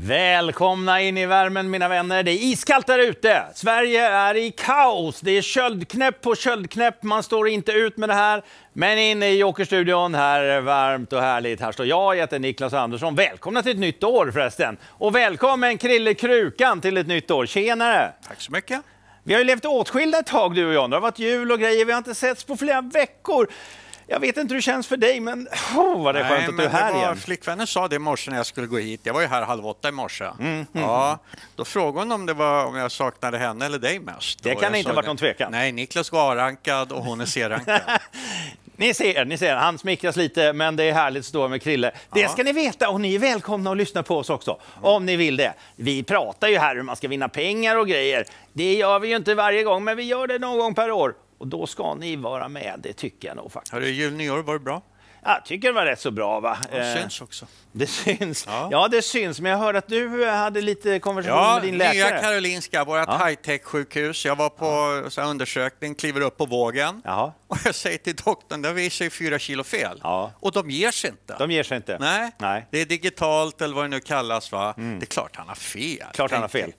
Välkomna in i värmen mina vänner. Det är iskallt där ute. Sverige är i kaos. Det är köldknäpp på köldknäpp. Man står inte ut med det här. Men inne i Jokerstudion, här är varmt och härligt. Här står jag, jag heter Niklas Andersson. Välkomna till ett nytt år förresten. Och välkommen Krille Krukan till ett nytt år. Tjenare! Tack så mycket. Vi har ju levt åtskilda ett tag du och jag. Det har varit jul och grejer. Vi har inte setts på flera veckor. Jag vet inte hur det känns för dig, men oh, vad det är skönt Nej, att du är här var, igen. Flickvännen sa det i morse när jag skulle gå hit. Jag var ju här halv åtta i morse. Mm, Ja, då frågade hon om, det var, om jag saknade henne eller dig mest. Det kan inte ha varit någon tvekan. Nej, Niklas var A-rankad och hon är C-rankad. Ni ser, ni ser, han smickras lite, men det är härligt att stå med Krille. Det Ja. ska ni veta, och ni är välkomna att lyssna på oss också, om ni vill det. Vi pratar ju här hur man ska vinna pengar och grejer. Det gör vi ju inte varje gång, men vi gör det någon gång per år. Och då ska ni vara med, det tycker jag nog faktiskt. Har du jul nyår var det bra? Jag tycker det var rätt så bra va? Det Eh, syns också. det syns. Ja. Ja. det syns, men jag hörde att du eh, hade lite konversation Ja, med din läkare. Nya Karolinska, vårt Ja. high-tech-sjukhus. Jag var på så här undersökning, kliver upp på vågen Jaha. och jag säger till doktorn, det visar ju fyra kilo fel. Ja. Och de ger sig inte. De ger sig inte. Nej. Nej. Mm. det är digitalt eller vad det nu kallas. Va? Det är klart han har fel. Klart han har fel.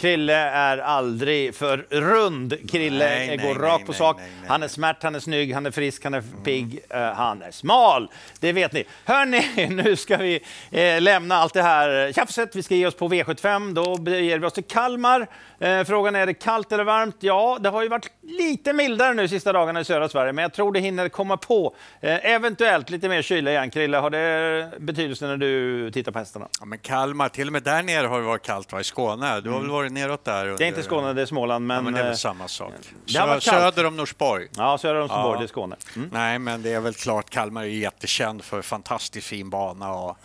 Krille är aldrig för rund. Krille Nej, går nej, rakt på nej, sak. nej. Han är smärt, han är snygg, han är frisk, han är pigg, eh, han är smal. Det vet ni. Hörni, nu ska vi eh, lämna allt det här tjafset. Vi ska ge oss på V75. Då beger vi oss till Kalmar. Eh, frågan är, är det kallt eller varmt? Ja, det har ju varit lite mildare nu sista dagarna i södra Sverige, men jag tror det hinner komma på. Eh, eventuellt lite mer kyla igen. Krille, har det betydelse när du tittar på hästarna? Ja, men Kalmar, till och med där nere har det varit kallt va? i Skåne. Du har väl varit neråt där? Mm. Det är inte Skåne, det är Småland, men... Ja, men det är eh, väl samma sak. Sö söder om Norsborg. Ja, söder om Göteborg, Ja. det är Skåne. Mm. Nej, men det är väl klart. Kalmar är jättekänd för fantastiskt fin bana och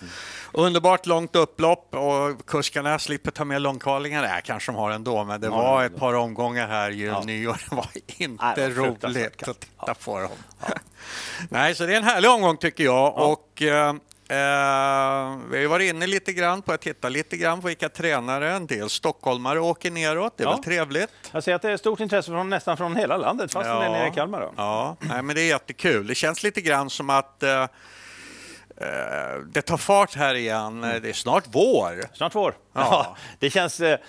underbart långt upplopp och kuskarna slipper ta med långkvalingar. Nej, kanske de har ändå, men det var ett par omgångar här jul Ja. nyår. Det var inte Nej, det var fruktansvärt roligt att titta på dem. Nej, så det är en härlig omgång tycker jag. Och, eh, eh, vi har varit inne lite grann på att titta lite grann på vilka tränare, en del stockholmare åker neråt. Det är Ja. väl trevligt. Jag ser att det är stort intresse från nästan från hela landet, fast ja. det är nere i Kalmar. Då. Ja, nej, men det är jättekul. Det känns lite grann som att eh, det tar fart här igen. Det är snart vår. Snart vår. Ja. Ja. det känns eh,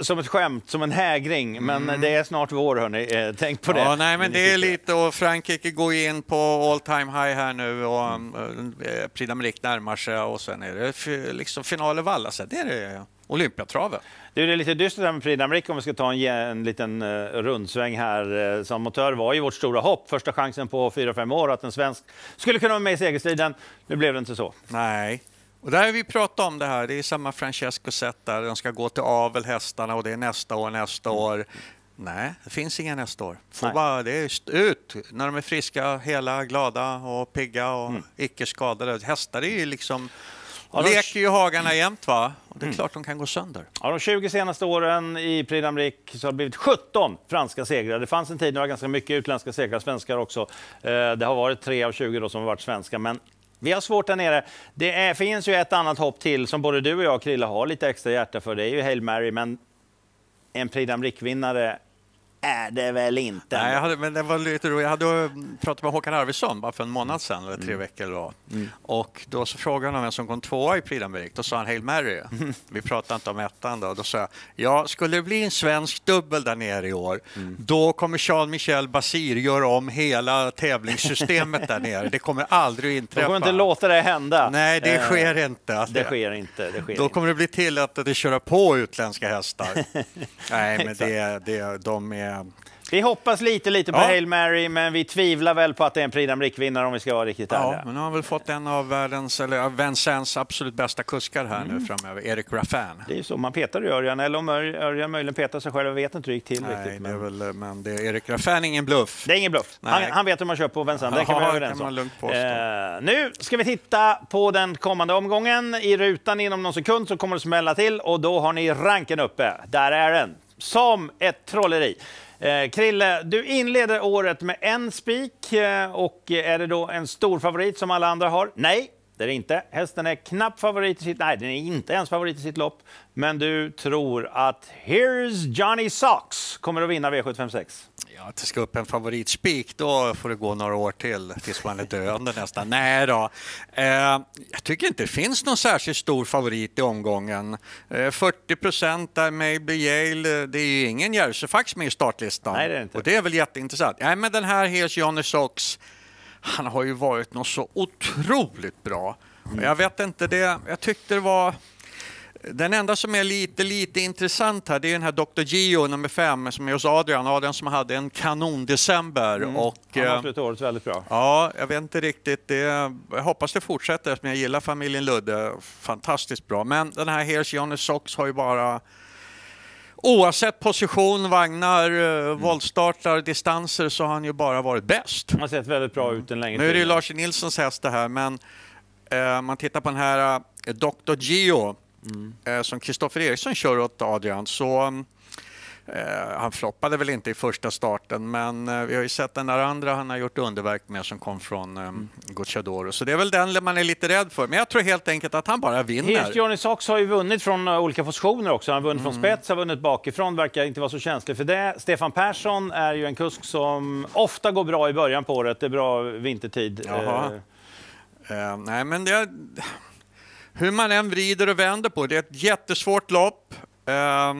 som ett skämt, som en hägring, men det är snart vår, hörni. Eh, tänk på det. Mm. Ja, nej, men det är lite och Frankrike går in på all time high här nu och mm. Prix d'Amérique närmar sig och sen är det liksom final i Valla. Sen är det Olympiatravet. Du, det är lite dystert här med Prix d'Amérique om vi ska ta en, en liten uh, rundsväng här. Eh, som motör var ju vårt stora hopp, första chansen på 4-5 år att en svensk skulle kunna vara med i segerstriden. Nu blev det inte så. Nej. Och där har vi pratat om det här. Det är samma Francesco sätt där. De ska gå till avel, hästarna, och det är nästa år, nästa år. Nej, det finns inga nästa år. Får bara, det är ut när de är friska, hela, glada och pigga och icke skadade. Hästar är ju liksom... Ja, leker ju hagarna jämt va? Och det är klart de kan gå sönder. Av de 20 senaste åren i Prix d'Amérique så har det blivit 17 franska segrar. Det fanns en tid när det var ganska mycket utländska segrar, svenskar också. Eh, Det har varit 3 av 20 då som har varit svenska, men vi har svårt där nere. Det är, finns ju ett annat hopp till som både du och jag, Krilla, har lite extra hjärta för. Det är ju Hail Mary, men en Prix d'Amérique-vinnare är det väl inte? Nej, jag hade, men det var lite roligt. Jag hade eh, pratat med Håkan Arvidsson bara för en månad sedan, eller tre veckor eller vad. Och då så frågade han om vem som kom tvåa i Prix. Då sa han Hail Mary. Vi pratade inte om ettan då. Då sa jag, ja, skulle det bli en svensk dubbel där nere i år, då kommer Jean-Michel Basir göra om hela tävlingssystemet där nere. Det kommer aldrig att De inträffa. kommer inte låta det hända. Nej, det Eh, sker inte. Det sker inte. Det sker Då kommer det bli till att det köra på utländska hästar. Nej, men det, det, de är... Vi hoppas lite, lite på Ja. Hail Mary, men vi tvivlar väl på att det är en Prix d'Amérique-vinnare om vi ska vara riktigt Ja, ärliga. men nu har han väl fått en av världens, eller Vincennes absolut bästa kuskar här Mm. nu framöver, Erik Raffin. Det är ju så, man petar ju Örjan, eller om Ör- Örjan möjligen petar sig själv, jag vet inte hur det gick till Nej, riktigt. det är Men... väl, men det är Erik Raffin, ingen bluff. Det är ingen bluff. Han, han vet hur man kör på Vincennes, det kan vi Ja, överens om. Eh, nu ska vi titta på den kommande omgången. I rutan inom någon sekund så kommer det smälla till och då har ni ranken uppe. Där är den, som ett trolleri. Eh, Krille, du inleder året med en spik eh, och är det då en stor favorit som alla andra har? Nej, det är det inte. Hästen är knapp favorit i sitt... Nej, den är inte ens favorit i sitt lopp. Men du tror att Here's Johnny Socks kommer att vinna V756? Ja, att det ska upp en favoritspik, då får det gå några år till tills man är döende nästan. Nej då. Eh, jag tycker inte det finns någon särskilt stor favorit i omgången. Eh, 40 procent där Maybe Yale. Det är ju ingen Järvsöfax med i startlistan. Nej, det är inte. Och det är väl jätteintressant. Nej, men den här Here's Johnny Socks, han har ju varit något så otroligt bra. Mm. Jag vet inte, det, jag tyckte det var... Den enda som är lite, lite intressant här, det är den här Dr. Gio nummer fem som är hos Adrian. Adrian som hade en kanondecember. Och, Han har eh, året väldigt bra. Ja, jag vet inte riktigt. Det, jag hoppas det fortsätter eftersom jag gillar familjen Ludde. Fantastiskt bra. Men den här Here's Johnny Socks har ju bara Oavsett position, vagnar, mm. voltstartar, distanser så har han ju bara varit bäst. Han har sett väldigt bra ut en längre Nu är det ju. Lars Nilssons häst det här, men eh, man tittar på den här eh, Dr. Gio eh, som Kristoffer Eriksson kör åt Adrian så eh, han floppade väl inte i första starten, men eh, vi har ju sett den där andra han har gjort underverk med som kom från eh, Gocciadoro. Så det är väl den man är lite rädd för. Men jag tror helt enkelt att han bara vinner. Here's Johnny Socks har ju vunnit från uh, olika positioner också. Han har vunnit Mm. från spets, har vunnit bakifrån, verkar inte vara så känslig för det. Stefan Persson är ju en kusk som ofta går bra i början på året. Det är bra vintertid. Jaha. Eh, Eh, nej, men det... Hur man än vrider och vänder på det, är ett jättesvårt lopp. Eh,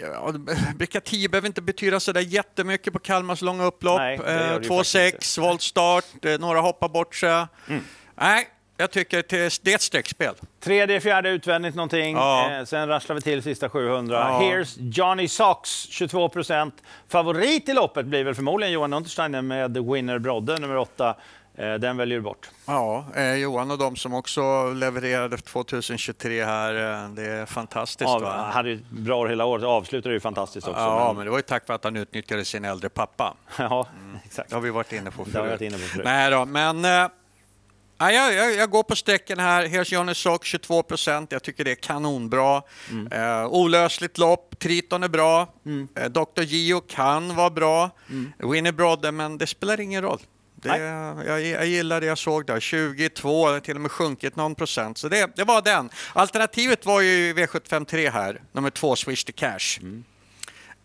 Ja, bricka 10 behöver inte betyda så där jättemycket på Kalmars långa upplopp. Nej, det gör Eh, 2-6, voltstart, eh, några hoppar bort sig. Mm. Nej, jag tycker det är ett streckspel. Tredje, fjärde utvändigt någonting. Ja. Eh, sen rasslar vi till sista 700. Ja. Here's Johnny Socks, 22 procent. Favorit i loppet blir väl förmodligen Johan Untersteiner med Winner Brodde, nummer 8. Eh, den väljer du bort. Ja, eh, Johan och de som också levererade 2023 här, eh, det är fantastiskt. Ja, va? hade ett bra år hela året. Avslutade ju fantastiskt också. Ja, men- men det var ju tack vare att han utnyttjade sin äldre pappa. ja exakt. Det har vi varit inne på Det har vi varit förut. inne på förut. Nej då, men ja, jag, jag, går på strecken här. Here's Johnny Sock, 22 procent. Jag tycker det är kanonbra. Mm. Eh, olösligt lopp. Triton är bra. Mm. Eh, Dr. Gio kan vara bra. Winnie Brodde, men det spelar ingen roll. Det, jag, jag gillar det jag såg där. 22, det till och med sjunkit någon procent. Så det, det var den. Alternativet var ju V753 här, nummer två, Swish to Cash. Mm.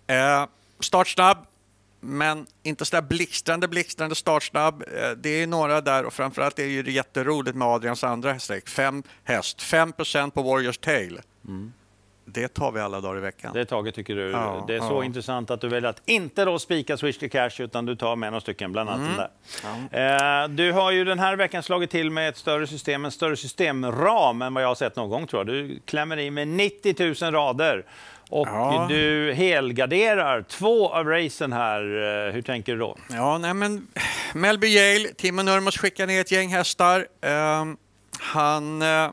Eh, startsnabb, men inte sådär blixtrande, blixtrande startsnabb. Eh, det är några där och framförallt är det ju jätteroligt med Adrians andra häststräck. Fem häst, 5% på Warriors Tail. Det tar vi alla dagar i veckan. Det är taget tycker du. Ja, det är så ja. intressant att du väljer att inte då spika Swish to Cash utan du tar med några stycken, bland annat Mm. den där. Eh, du har ju den här veckan slagit till med ett större system, en större systemram än vad jag har sett någon gång tror jag. Du klämmer i med 90 000 rader och Ja. du helgarderar två av racen här. Eh, Hur tänker du då? Ja, nej men Melby Yale, Timo Nurmos skickar ner ett gäng hästar. Ehm, han eh,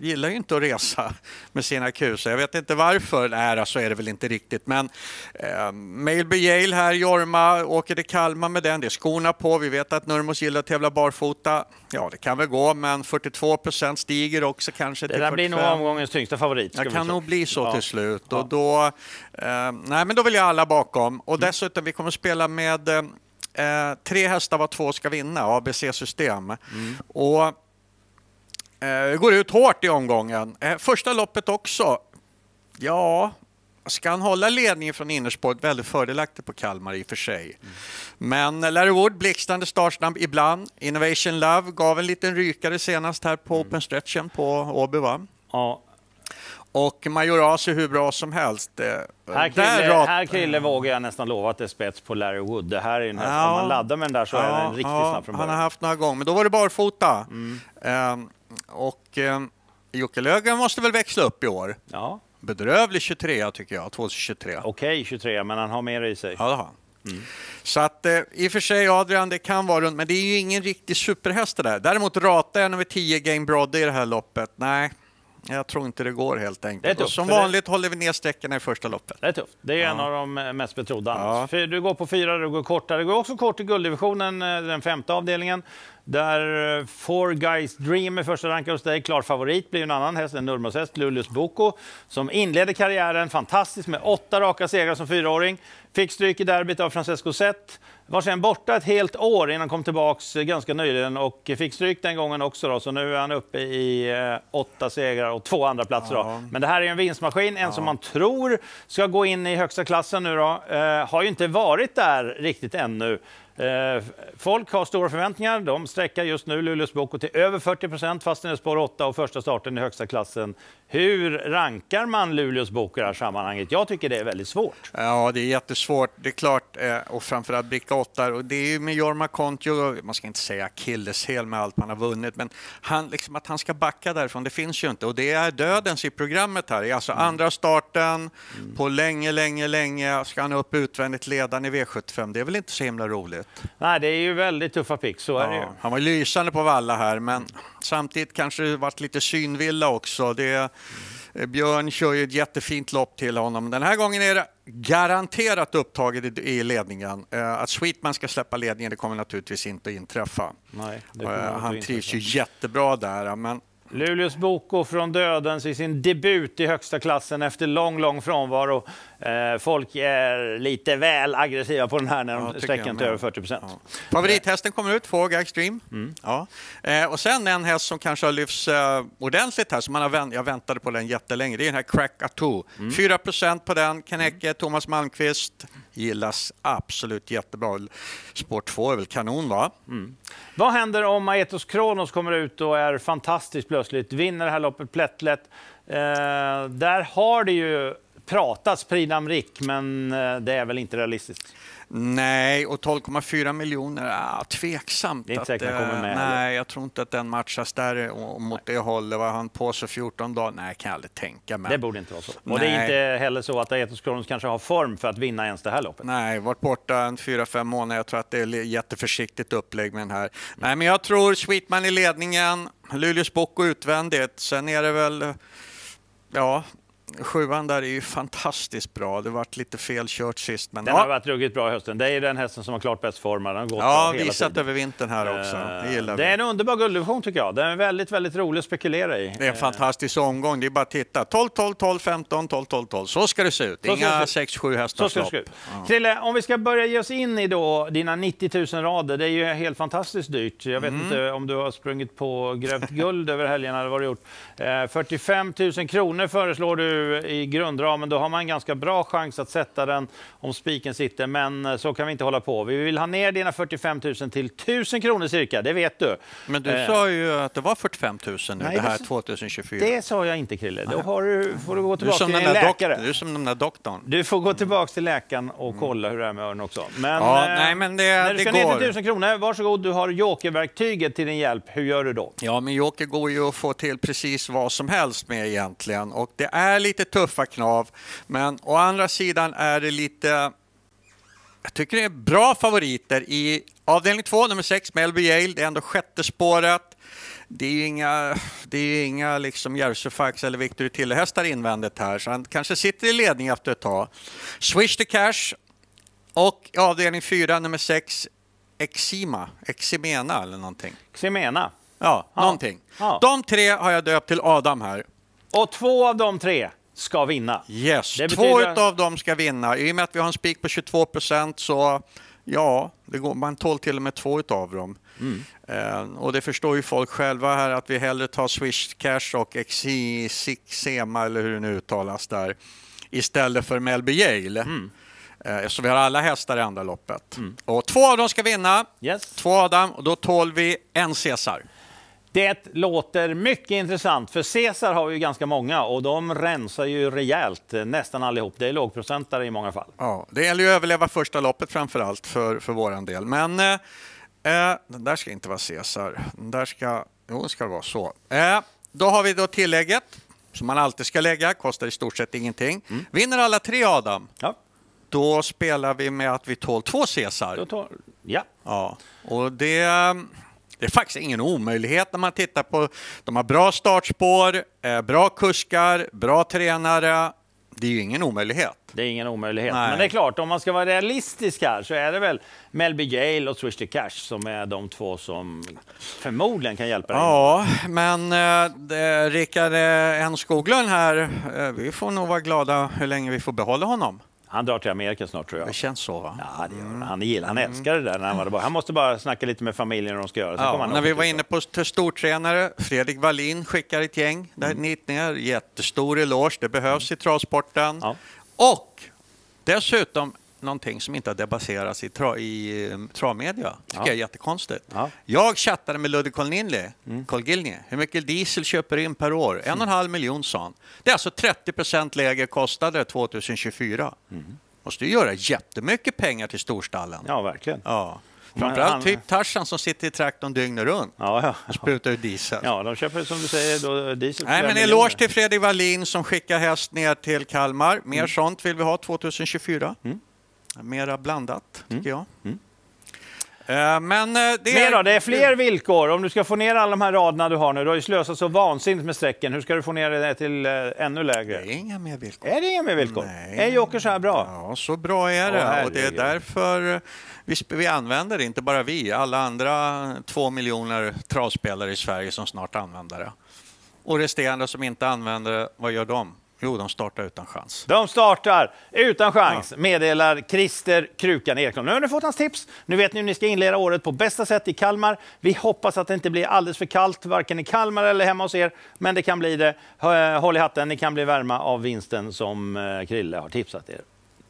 gillar ju inte att resa med sina kusar. Jag vet inte varför. Nej, så är det väl inte riktigt. Men eh, Melby Yale här, Jorma, åker till Kalmar med den. Det är skorna på. Vi vet att Nurmos gillar att tävla barfota. Ja, det kan väl gå, men 42 procent stiger också kanske Det där blir nog 45. omgångens tyngsta favorit. Det kan nog bli så Ja. till slut. Ja. Och då, eh, nej, men då vill jag alla bakom. Och Mm. dessutom, vi kommer spela med eh, tre hästar var två ska vinna, ABC-system. Mm. Och eh, går ut hårt i omgången. Eh, första loppet också. Ja, ska han hålla ledningen från innerspåret väldigt fördelaktigt på Kalmar i och för sig. Mm. Men Larry Wood, blixtrande startsnabb ibland. Innovation Love gav en liten rykare senast här Mm. på open stretchen på Åby va? Ja. Och Majoras är hur bra som helst. Eh, Här, Krille, rat- här Krille vågar jag nästan lova att det är spets på Larry Wood. Det här är en häst, Ja. om man laddar med den där så är den riktigt ja, snabb från Han början. har haft några gånger, men då var det barfota. Mm. Ehm, och um, Jocke Löfgren måste väl växla upp i år. Ja, Bedrövlig 23 tycker jag, 2023. okej 23, men han har mer i sig. Ja, det har han. Mm. Så att eh, i och för sig Adrian, det kan vara runt, men det är ju ingen riktig superhäst det där. Däremot ratar jag nummer 10 Game Brodde i det här loppet. Nej, jag tror inte det går helt enkelt. tufft, Och som för det- vanligt håller vi ner sträckorna i första loppet. Det är tufft. Det är en av de eh, mest betrodda. Ja. Du går på fyra, du går kortare. Du går också kort i gulddivisionen, eh, den femte avdelningen. Där eh, Four Guys Dream är första rankad hos dig. Klar favorit blir en annan häst, en Nurmos-häst, Luleås Boko, som inledde karriären fantastiskt med åtta raka segrar som fyraåring. Fick stryk i derbyt av Francesco Zet. Var sedan borta ett helt år innan han kom tillbaka ganska nyligen och fick stryk den gången också. Då, så nu är han uppe i eh, åtta segrar och två andra platser. Ja. Då. Men det här är en vinstmaskin, en ja. som man tror ska gå in i högsta klassen nu. Då. Eh, har ju inte varit där riktigt ännu. Eh, folk har stora förväntningar. De sträcker just nu Luleås Boko till över 40 procent fast den är spår 8 och första starten i högsta klassen. Hur rankar man Luleås Boko i det här sammanhanget? Jag tycker det är väldigt svårt. Ja, det är jättesvårt. Det är klart, eh, och framförallt bricka 8. Och det är med Jorma Kontio, man ska inte säga akilleshäl med allt man har vunnit, men han, liksom att han ska backa därifrån, det finns ju inte. Och det är dödens i programmet här. Alltså mm. andra starten, mm. på länge, länge, länge ska han upp utvändigt ledande i V75. Det är väl inte så himla roligt? Nej, det är ju väldigt tuffa pick, så är ja, det ju. Han var lysande på Valla här, men samtidigt kanske det varit lite synvilla också. Det, mm. Björn kör ju ett jättefint lopp till honom. Den här gången är det garanterat upptaget i ledningen. Eh, att Sweetman ska släppa ledningen, det kommer naturligtvis inte att inträffa. Nej, eh, han trivs ju jättebra där, men Luleås Boko från dödens i sin debut i högsta klassen efter lång, lång frånvaro. Eh, folk är lite väl aggressiva på den här när de ja, sträcker till över 40 procent. Ja. Favorithästen kommer ut, Fåg Extreme. Mm. Ja. Eh, och sen en häst som kanske har lyfts eh, ordentligt här, som man har vänt, jag väntade på den jättelänge, det är den här Crack Ato. Mm. 4 procent på den, Kaneke, mm. Thomas Malmqvist. Gillas absolut jättebra. Sport 2 är väl kanon va? Mm. Vad händer om Aetos Kronos kommer ut och är fantastiskt plötsligt, vinner det här loppet plättlätt? Eh, där har det ju pratats Pridam Rick, men eh, det är väl inte realistiskt? Nej, och 12,4 miljoner, ah, tveksamt. Det är inte säkert att, kommer med. Nej, jag tror inte att den matchas där mot det hållet. Var han på sig 14 dagar? Nej, kan jag aldrig tänka mig. Det borde inte vara så. Nej. Och det är inte heller så att Aetos Kronos kanske har form för att vinna ens det här loppet. Nej, varit borta en 4-5 månader. Jag tror att det är jätteförsiktigt upplägg med den här. Nej, men jag tror Sweetman i ledningen, Luleås Bocco utvändigt. Sen är det väl Ja, Sjuan där är ju fantastiskt bra. Det varit lite felkört sist. Men den ja. har varit ruggigt bra i hösten. Det är den hästen som har klart bäst form. Den har gått ja, visat över vintern här också. Det gillar Det är en underbar gulddivision tycker jag. Den är väldigt, väldigt rolig att spekulera i. Det är en fantastisk omgång. Det är bara att titta. 12, 12, 12, 15, 12, 12, 12. Så ska det se ut. Så Inga 6-7 hästars lopp. Ja. Krille, om vi ska börja ge oss in i då dina 90 000 rader. Det är ju helt fantastiskt dyrt. Jag vet mm. inte om du har sprungit på grävt guld över helgerna eller vad du gjort. 45 000 kronor föreslår du i grundramen, då har man en ganska bra chans att sätta den om spiken sitter. Men eh, så kan vi inte hålla på. Vi vill ha ner dina 45 000 till 1000 kronor cirka, det vet du. Men du eh. sa ju att det var 45 000 nu, Nej, det här det, 2024. Det sa jag inte, Krille. Då har du, får du gå tillbaka till din läkare. Du är som den där doktorn. Du får gå tillbaka till läkaren och mm. kolla hur det är med öronen också. Men, ja, eh, nej, men det, när du ska ner till 1000 kronor, varsågod, du har jokerverktyget till din hjälp. Hur gör du då? Ja, men joker går ju att få till precis vad som helst med egentligen. Och det är lite tuffa knav. Men å andra sidan är det lite... Jag tycker det är bra favoriter i avdelning 2, nummer 6, Melby Yale. Det är ändå sjätte spåret. Det är ju inga, det är inga liksom Järvsöfax eller Victory Tille-hästar invändigt här, så han kanske sitter i ledning efter ett tag. Swish the Cash och avdelning 4, nummer 6, Exima, Eximena eller någonting. Eximena? Ja, ja. någonting. Ja. De tre har jag döpt till Adam här. Och två av de tre ska vinna? Yes, det två betyder... av dem ska vinna. I och med att vi har en spik på 22 procent så ja, det går, man tål till och med två av dem. Mm. Uh, och det förstår ju folk själva här att vi hellre tar Swish Cash och Exima eller hur det nu uttalas där istället för Melby Yale. Mm. Uh, så vi har alla hästar i andra loppet. Mm. Och två av dem ska vinna. Yes. Två av dem och då tål vi en Caesar. Det låter mycket intressant, för Cesar har ju ganska många och de rensar ju rejält, nästan allihop. Det är lågprocentare i många fall. Ja, det gäller ju att överleva första loppet framför allt för, för våran del. Men eh, eh den där ska inte vara Cesar. Den där ska, jo, ska vara så. Eh, då har vi då tillägget som man alltid ska lägga, kostar i stort sett ingenting. Mm. Vinner alla tre Adam, ja. då spelar vi med att vi tål två Cesar. Tål, ja. ja. Och det det är faktiskt ingen omöjlighet när man tittar på... De har bra startspår, eh, bra kuskar, bra tränare. det är ju ingen omöjlighet. Det är ingen omöjlighet. Nej. Men det är klart, om man ska vara realistisk här så är det väl Melby Yale och Swish to Cash som är de två som förmodligen kan hjälpa dig. Ja, men eh, Rickard eh, N Skoglund här, eh, vi får nog vara glada hur länge vi får behålla honom. Han drar till Amerika snart tror jag. Det känns så va? Ja, det gör han. Han, gillar, han älskar det där när han var borta. Han måste bara snacka lite med familjen hur de ska göra. Sen Ja, han när vi var inne på stortränare, Fredrik Wallin skickar ett gäng där nitningar. Jättestor eloge, det behövs i travsporten. Ja. Och dessutom någonting som inte har debatterats i, tra, i eh, travmedia. tycker Ja. jag är jättekonstigt. Ja. Jag chattade med Ludde Colnilny, Colgilny. Hur mycket diesel köper in per år? En och en halv miljon sa han. Det är alltså 30 procent lägre kostnader 2024. Måste ju göra jättemycket pengar till storstallen. Ja, verkligen. Ja. Framförallt han- typ Tarzan som sitter i traktorn dygnet runt Ja, ja. och sprutar ut diesel. ja, de köper som du säger då, diesel. Nej, men eloge till Fredrik Wallin som skickar häst ner till Kalmar. Mer Mm. sånt vill vi ha 2024. Mera blandat, tycker jag. Eh, Men eh, det Mer är... då, det är fler villkor. Om du ska få ner alla de här raderna du har nu, du har ju slösat så vansinnigt med strecken. Hur ska du få ner det till eh, ännu lägre? Det är inga mer villkor. Är det inga mer villkor? Nej. Är Joker så här bra? Ja, så bra är Åh, det. och det är därför vi, vi använder det, inte bara vi. Alla andra två miljoner travspelare i Sverige som snart använder det. Och resterande som inte använder det, vad gör de? Jo, de startar utan chans. De startar utan chans, meddelar Christer Krukan Eriksson. Nu har ni fått hans tips. Nu vet ni hur ni ska inleda året på bästa sätt i Kalmar. Vi hoppas att det inte blir alldeles för kallt, varken i Kalmar eller hemma hos er. Men det kan bli det. Håll i hatten, ni kan bli varma av vinsten som eh, Krille har tipsat er.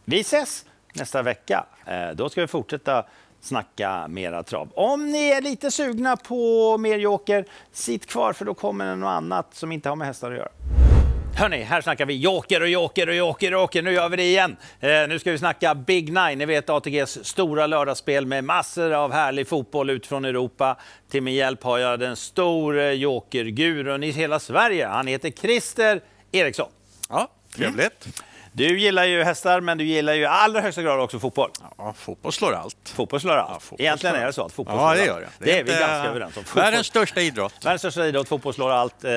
Vi ses nästa vecka. Eh, Då ska vi fortsätta snacka mera trav. Om ni är lite sugna på mer joker, sitt kvar för då kommer det något annat som inte har med hästar att göra. Hörni, här snackar vi joker och joker och joker och joker. Nu gör vi det igen. Eh, nu ska vi snacka Big Nine. Ni vet ATGs stora lördagsspel med massor av härlig fotboll utifrån Europa. Till min hjälp har jag den store jokergurun i hela Sverige. Han heter Christer Eriksson. Ja, trevligt. Du gillar ju hästar, men du gillar ju i allra högsta grad också fotboll. Ja, fotboll slår allt. Fotboll slår allt. fotboll Egentligen slår är det så att fotboll Ja, slår det allt. gör det. Det är vi ganska överens om. Fotboll- Världens största idrott. Världens största idrott, fotboll slår allt. Eh,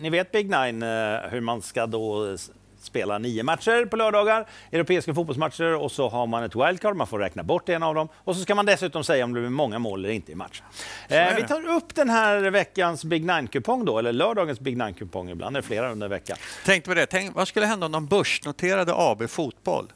ni vet Big Nine, eh, hur man ska då s- spela nio matcher på lördagar, europeiska fotbollsmatcher och så har man ett wildcard, man får räkna bort en av dem och så ska man dessutom säga om det blir många mål eller inte i matchen. Eh, vi tar upp den här veckans Big Nine-kupong då, eller lördagens Big Nine-kupong, ibland är det flera under veckan. Tänkte på det. Tänk, vad skulle hända om de börsnoterade AB Fotboll?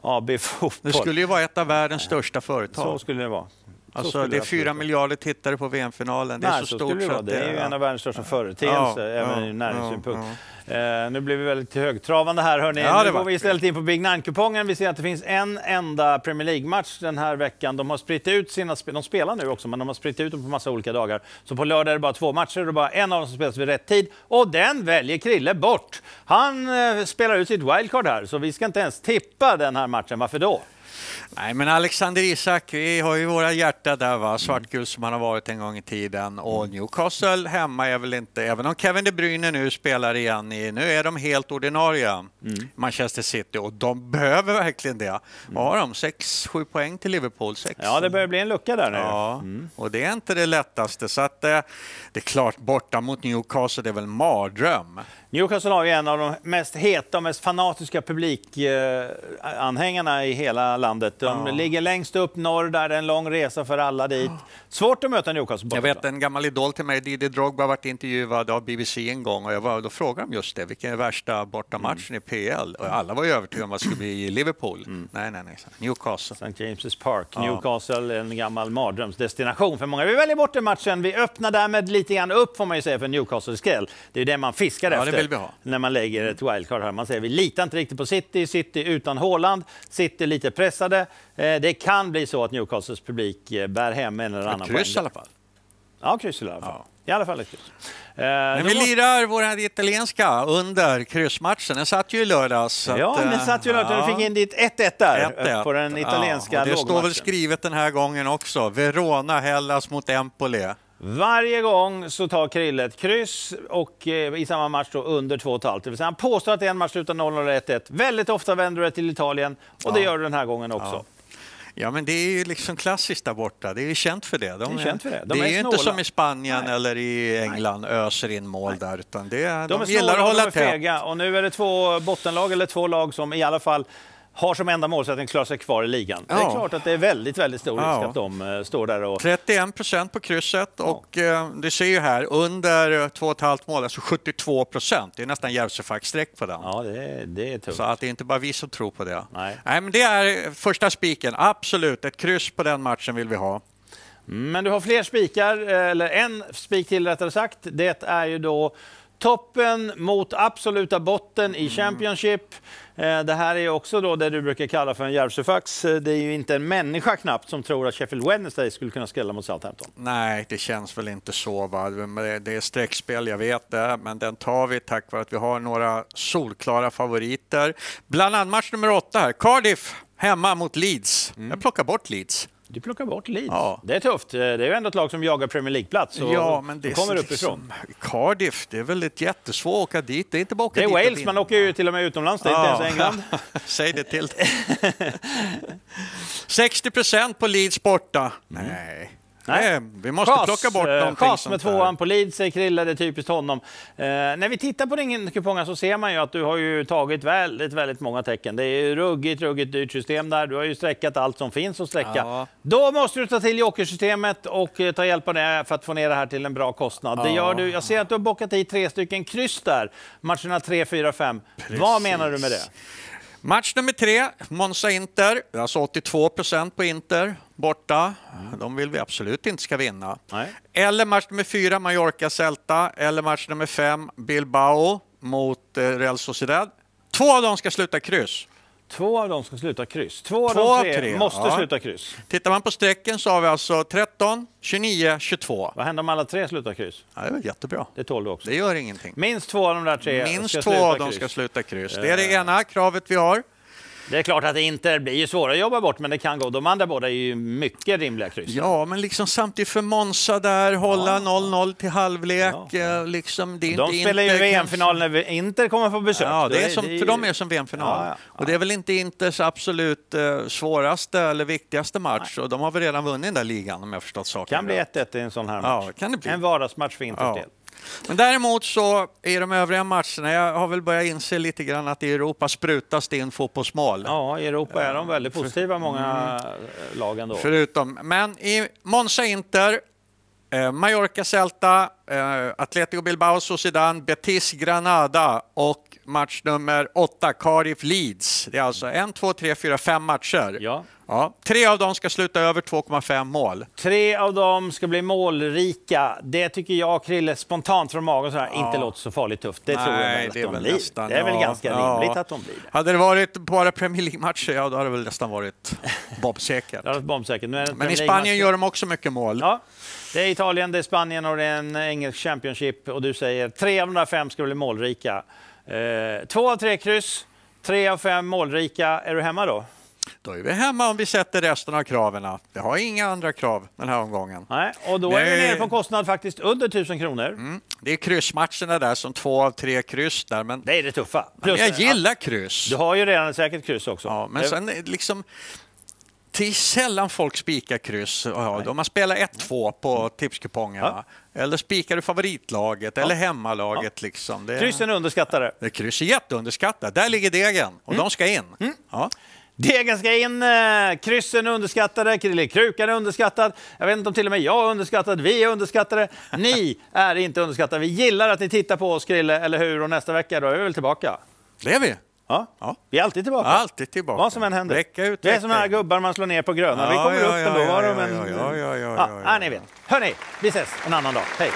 AB Fotboll. Det skulle ju vara ett av världens största Så företag. skulle det vara. Så Alltså, det är fyra miljarder tittare på VM-finalen. Det är Nej, så, stort det så att Det är ju en av världens största företeelser, Ja, även ja, ur näringssynpunkt. ja, Eh, nu blir vi väldigt högtravande här, hörni. Ja, nu går vi istället in på Big Nine-kupongen. Vi ser att det finns en enda Premier League-match den här veckan. De har spritt ut sina sp- de spelar nu också, men de har spritt ut dem på massa olika dagar. Så på lördag är det bara två matcher och det är bara en av dem som spelas vid rätt tid. Och den väljer Krille bort. Han eh, spelar ut sitt wildcard här, så vi ska inte ens tippa den här matchen. Varför då? Nej, men Alexander Isak, vi har ju våra hjärtan där, va? svartgul som han har varit en gång i tiden. Och Newcastle hemma är väl inte, även om Kevin De Bruyne nu spelar igen, i, nu är de helt ordinarie, Manchester City, och de behöver verkligen det. Vad har de? 6-7 poäng till Liverpool? Sex. Ja, det börjar bli en lucka där nu. Ja, och det är inte det lättaste. Så att, eh, det är klart, borta mot Newcastle, det är väl en mardröm. Newcastle har ju en av de mest heta och mest fanatiska publikanhängarna i hela landet. De Ja. ligger längst upp norr, där det är en lång resa för alla dit. Svårt att möta Newcastle borta. Jag vet en gammal idol till mig, Didier Drogba, varit intervjuad av BBC en gång och jag var, då frågade de just det, vilken är värsta bortamatchen i PL? Och alla var ju övertygade om att det skulle bli i Liverpool. Nej, nej, nej. Newcastle. St. James' Park, Ja. Newcastle, en gammal mardrömsdestination för många. Vi väljer bort den matchen. Vi öppnar därmed lite grann upp får man ju säga för Newcastles skräll. Det är det man fiskar Ja, det efter vill vi ha. när man lägger ett wildcard här. Man säger vi litar inte riktigt på City, City utan Haaland, City lite pressade. Eh, Det kan bli så att Newcastles publik eh, bär hem en eller annan Kryss i poäng. alla fall. Ja, kryss i alla fall. Ja. I alla fall ett kryss. Eh, Men vi måste- lirar vår italienska under kryssmatchen. Den satt ju i lördags. Ja, att, eh, satt ju ja. ja. Du fick in ditt 1-1 där 1-1. på den italienska ja, Det står väl skrivet den här gången också. Verona, Hellas mot Empoli. Varje gång så tar Krille ett kryss och eh, i samma match då under 2,5. Det vill säga han påstår att det är en match utan 0 eller 1-1. Väldigt ofta vänder du det till Italien och det Ja. gör du den här gången också. Ja. Ja, men det är ju liksom klassiskt där borta. Det är ju känt för det. De Det är känt för det. De det är är, ju inte som i Spanien Nej. eller i England, öser in mål där, utan det, de, De är gillar snåla att och de hålla är fega. Och nu är det två bottenlag, eller två lag som i alla fall har som enda målsättning att klara sig kvar i ligan. Det är Ja. klart att det är väldigt, väldigt stor risk Ja. att de eh, står där och... 31 procent på krysset och eh, du ser ju här under eh, 2,5 mål, alltså 72 procent. Det är nästan Järvsöfack-streck på den. Ja, det är, det är tufft. Så att det är inte bara vi som tror på det. Nej. men det är första spiken, absolut. Ett kryss på den matchen vill vi ha. Men du har fler spikar, eh, eller en spik till rättare sagt. Det är ju då toppen mot absoluta botten Mm. i Championship. Eh, Det här är också då det du brukar kalla för en Järvsöfax. Eh, Det är ju inte en människa knappt som tror att Sheffield Wednesday skulle kunna skrälla mot Southampton. Nej, det känns väl inte så. Va? Det- är streckspel, jag vet det, men den tar vi tack vare att vi har några solklara favoriter. Bland annat match nummer åtta här, Cardiff hemma mot Leeds. Jag plockar bort Leeds. Du plockar bort Leeds. Ja. Det är tufft. Eh, Det är ju ändå ett lag som jagar Premier League-plats. och ja, men det de kommer uppifrån. liksom, Cardiff, det är väl ett jättesvårt att åka dit. Det är inte bara att åka Det är dit Wales, man åker ju till och med utomlands. Det är inte ens England. Säg det till 60 procent på Leeds borta. Nej. Nej. Vi måste plocka bort eh, någonting Chas med tvåan på Leeds, säger Krille. Det är typiskt honom. Eh, när vi tittar på din kupongen så ser man ju att du har ju tagit väldigt, väldigt många tecken. Det är ju ruggigt, ruggigt dyrt system där. Du har ju sträckat allt som finns att sträcka. Ja. Då måste du ta till jokersystemet och eh, ta hjälp av det för att få ner det här till en bra kostnad. Det Ja. gör du. Jag ser att du har bockat i tre stycken kryss där. Matcherna 3, 4, 5. Vad menar du med det? Match nummer tre, Monza-Inter. Alltså 82 procent på Inter borta. De vill vi absolut inte ska vinna. Nej. Eller match nummer fyra, Mallorca-Celta. Eller match nummer fem, Bilbao mot eh, Real Sociedad. Två av dem ska sluta kryss. Två av dem ska sluta kryss. Två av Två de av tre, tre, måste ja. sluta kryss. Tittar man på strecken så har vi alltså 13, 29, 22. Vad händer om alla tre slutar kryss? Ja, det är jättebra. Det tål du också. Det gör ingenting. Minst två av de där tre Minst ska två sluta av dem kryss. ska sluta kryss. Det är det ena kravet vi har. Det är klart att det inte blir ju svårare att jobba bort, men det kan gå. De andra båda är ju mycket rimliga kryss. Ja, men liksom samtidigt för Monza där, hålla 0-0 till halvlek. Ja. eh, Liksom, det är De inte spelar ju Inter VM-final när vi- Inter kommer på besök. Ja, det är som, för de är som VM-final. Ja, ja, ja. Och det är väl inte Inters absolut eh, svåraste eller viktigaste match. Och de har väl redan vunnit den där ligan om jag förstått saken kan bli rätt. 1-1 i en sån här Ja, match. kan det bli. En vardagsmatch för Inters Ja. del. Men däremot så i de övriga matcherna, jag har väl börjat inse lite grann att i Europa sprutas det in fotbollsmål. Ja, i Europa är de väldigt positiva, många mm. lag ändå. Förutom, men i Monza Inter, eh, Mallorca Celta, eh, Atletico Bilbao Sociedad, Betis Granada och match nummer åtta, Cardiff Leeds. Det är alltså en, två, tre, fyra, fem matcher. Ja. Ja, tre av dem ska sluta över 2,5 mål. Tre av dem ska bli målrika. Det tycker jag, Krille, spontant från magen så här, inte låter så farligt tufft. Det tror jag väl att det är de väl blir. nästan, det är väl ja, ganska ja. rimligt att de blir det. Hade det varit bara Premier League-matcher, ja då hade det väl nästan varit bombsäkert. Det bombsäkert. Nu är det en Men i Spanien gör de också mycket mål. Ja, det är Italien, det är Spanien och det är en engelsk Championship. Och du säger tre av de där fem ska bli målrika. Eh, två av tre kryss, tre av fem målrika. Är du hemma då? Då är vi hemma om vi sätter resten av kraven. Det har inga andra krav den här omgången. Nej, och då är vi nere på en kostnad faktiskt under 1000 kronor. Mm. Det är kryssmatcherna där som två av tre kryss där. Men Det är det tuffa. Plus, jag gillar kryss. Du har ju redan säkert kryss också. Ja, men sen liksom... Det är sällan folk spikar kryss. Ja, om man spelar 1-2 på tipskupongerna. Eller spikar du favoritlaget eller hemmalaget. Liksom. Det, Kryssen är underskattade. det kryss är jätteunderskattat. Där ligger degen och Mm. de ska in. Ja. Degen ska in, eh, kryssen är underskattade, Krukan är underskattad. Jag vet inte om till och med jag är underskattad, vi är underskattade. Ni är inte underskattade. Vi gillar att ni tittar på oss, Krille, eller hur? Och nästa vecka då är vi väl tillbaka? Det är vi. Ja. Ja. Vi är alltid tillbaka. Alltid tillbaka. Vad som än händer. Vecka ut, det är sådana här gubbar man slår ner på gröna. vi Ja, kommer ja, upp ja, ändå. ja, ja, en... ja, ja, ja, ja, ja, ja, ja. ja, ni vet. Hörni, vi ses en annan dag. Hej!